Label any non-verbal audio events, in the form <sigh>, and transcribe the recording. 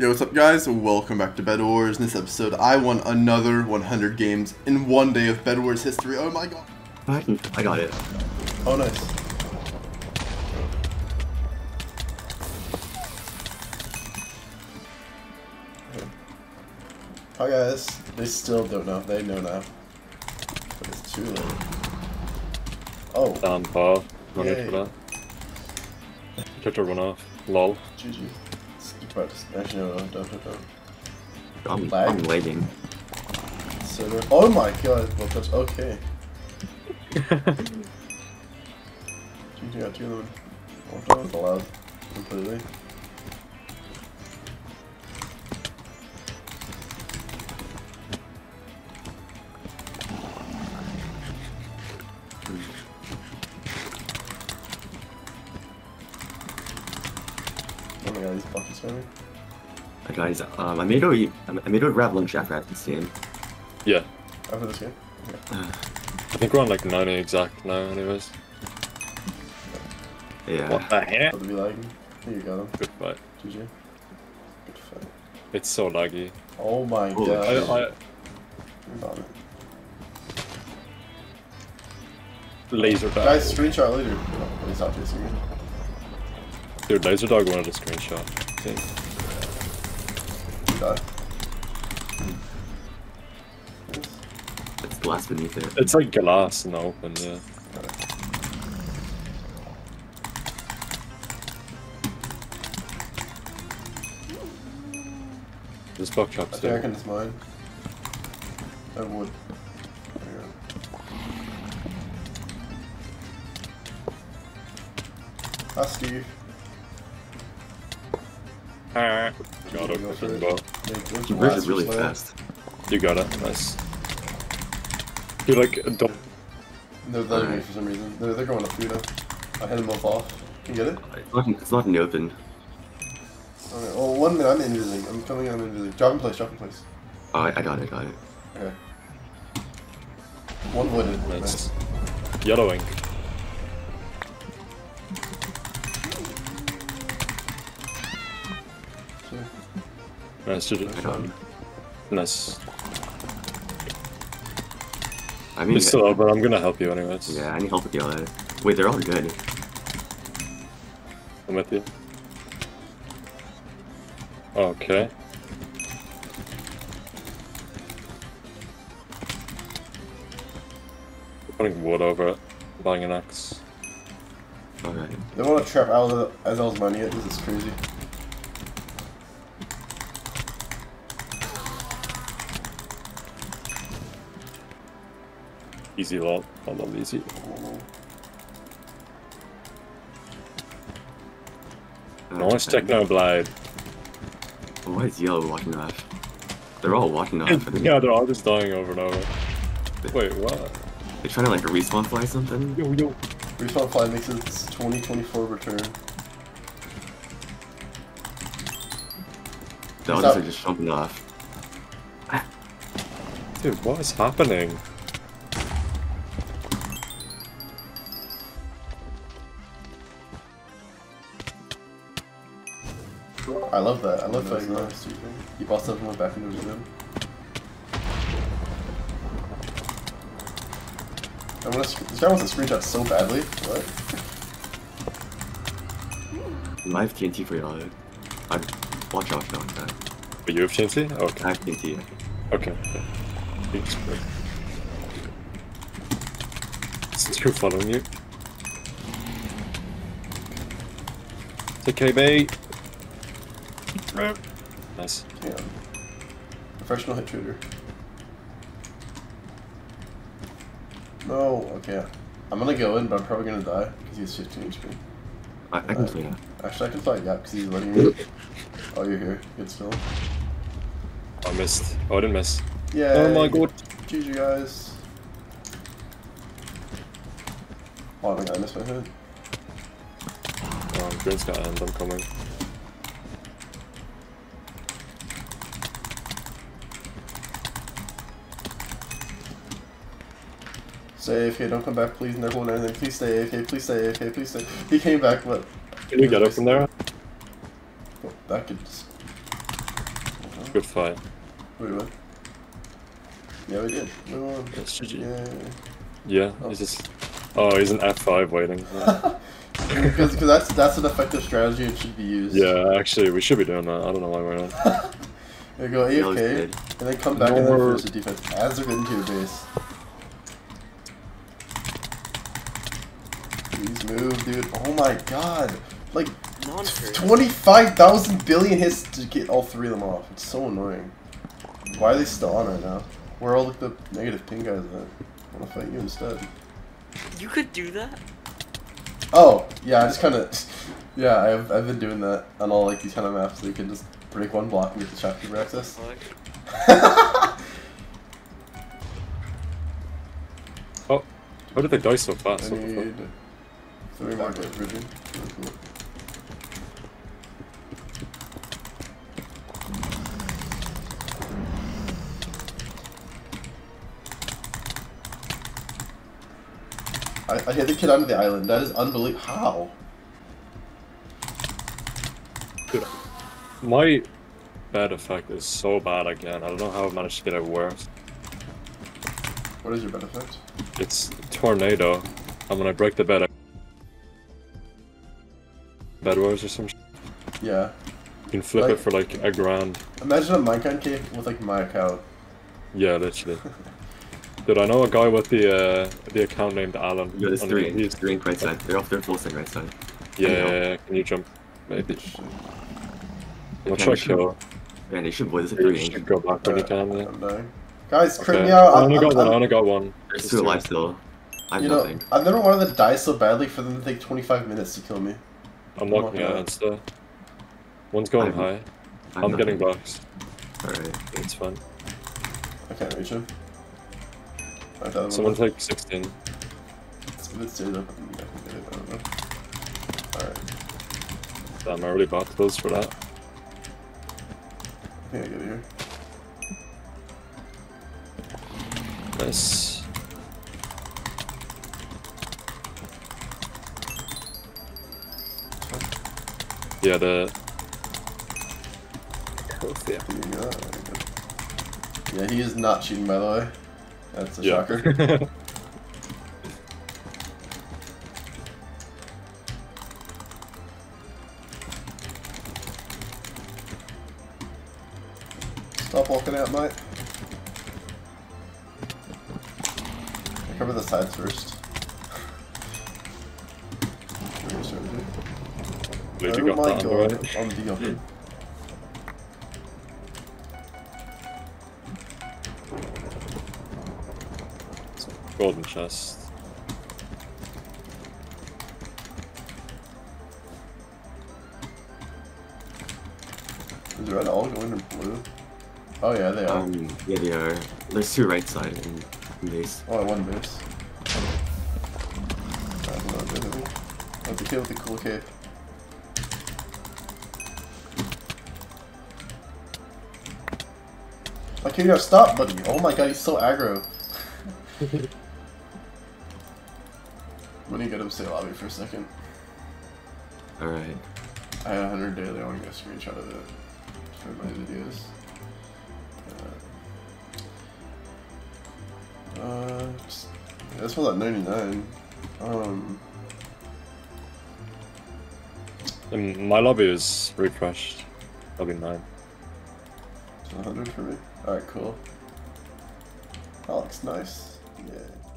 Yo, what's up guys? Welcome back to Bed Wars. In this episode, I won another 100 games in one day of Bed Wars history. Oh my god. I, I got it. Oh nice. Hi guys. They still don't know. They know now. But it's too late. Oh, Down bar. No need Yay. for that. Kept everyone off. Lol. GG. Don't, don't, don't. I'm, Lag? I'm lagging. Server. Oh my god. Well, that's okay. <laughs> GG got two of them. That was allowed. Completely. Oh my god, these buckets are me. Hi guys, um, I made a I made a grab lunch after this game. Yeah. After this game? I think we're on like 90 exact now, anyways. Yeah. What the heck? About to be lagging. Here you go. Good fight. GG. Good fight. It's so laggy. Oh my Oh, god. I, I, laser dog. Guys, screenshot later. Oh, he's not chasing me. Dude, laser dog wanted a screenshot. See? It's glass beneath it. It's like glass in the open, yeah. This buckshot's I think I there. can just mine. I would. There you go. Hi, Steve. Ah, Got it, Go for freaking it. bow. Make glitch He blast bridges really your fast. You got it, nice. Dude, like, don't. They're letting me for some reason. They're, they're going up for you now. I hit them both off. Can you get it? It's not, it's not in the open. Okay. Well, one minute. I'm invising. I'm coming in. I'm invising. Drop in place. Drop in place. Oh, I, I got it, I got it. Okay. One voided. Nice. Yellow Nice, dude. I got it. Nice. I mean, It's still uh, open, I'm gonna help you anyways. yeah, I need help with the other. Wait, they're all good. I'm with you. Okay. Putting wood over it, buying an axe. Okay. They want to trap Al as I was mining it. This is crazy. Easy lol. I love easy. Uh, nice Okay. Technoblade. Why is yellow walking off? They're all walking off. <laughs> Yeah, they're all just dying over and over. Wait, what? They're trying to like respawn fly something. Yo, yo. Respawn Fly makes its 2024 return. The What's others are just jumping off. Dude, what is happening? I love that. I love fighting that stupid. He busts up and went back into his room. I want to. This guy wants to screenshot so badly. What? I have TNT for you, yellow. I watch out, watch out. Are you have TNT? Okay. I have TNT. Okay. okay. Thanks, bro. Is two following you? It's okay, mate. Nice. Yeah. Professional hit shooter. No. Okay. I'm gonna go in, but I'm probably gonna die because he's 15 HP. I, I can uh, play that. Actually, I can fight Gap because he's letting me. <laughs> Oh, you're here. Good still. I missed. Oh, I didn't miss. Yeah. Oh my god. GG guys. Oh my god, I missed my head. Oh, green's got end. I'm coming. Stay AFK, don't come back, please. Never want anything. Please stay AFK, please stay AFK, please stay. He came back, but Can you get up from there? oh, that could just. Good fight. Wait, what? Yeah, we did. Move on. Yes, GG. Yeah. Yeah, he's just. Oh, he's an F5 waiting. <laughs> Because that's that's an effective strategy and should be used. yeah, actually, we should be doing that. I don't know why we're not. <laughs> There you go, Yellow's AFK, and then come back and then Nor- finish the defense as they're getting to your base. Please move, dude. Oh my god. Like, 25,000 billion hits to get all three of them off. It's so annoying. Why are they still on right now? Where are all the negative ping guys at? I wanna fight you instead. You could do that? Oh, yeah, I just kind of, <laughs> yeah, I've, I've been doing that on all like these kind of maps. So you can just break one block and get the shopkeeper access. <laughs> Oh, how did they die so fast? I What the fuck? need three more guys, Virgin. I, I hit the kid onto the island. That is unbelievable. How? My bed effect is so bad again. I don't know how I managed to get it worse. What is your benefit? It's tornado, and when I break the bed, I... bed wars or some. Sh- Yeah. you can flip Like- it for like a grand. Imagine a Minecraft cave with like my account. Yeah, literally. <laughs> Dude, I know a guy with the uh, the account named Alan. Yeah, there's and three. He's, Three right side. They're off their full side right side. yeah, yeah, yeah, can you jump? Maybe. I'll Okay, try we kill. Man, they should boy this at You should go back when you can. Yeah. Guys, crit Okay. me out. I I'm, only I'm, got one. I I'm- only got one. There's two two. alive still. I have you know. I've never wanted to die so badly for them to take 25 minutes to kill me. I'm I'm knocking knocking out out. insta. One's going I'm- high. I have I'm getting nothing. boxed. Alright. It's fine. I can't reach him. I Someone take 16. It's, it's stayed up. I can get it. I don't know. Alright. Damn, I already bought those for that. I think I get here. Nice. Yeah, the. Yeah. yeah, he is not cheating, by the way. That's a Yeah. shocker. <laughs> Stop walking out, mate. Cover the sides first. <laughs> Where you started it? Believe you oh got my that god, right. on the open. Golden chest. Is red all going to blue? Oh yeah, they are. Um, yeah, they are. There's two right side and in base. oh, I won base. That's not good, I think. Oh, the kid with the cool cape. Why can't you not stop, buddy? Oh my god, he's so aggro. when you get him, say lobby for a second. Alright. I had 100 daily, I want to get a screenshot of it for my videos. Uh, uh, just, yeah, this was at 99. Um, my lobby is refreshed. Lobby 9. 100 for me. Alright, cool. That looks nice. Yeah.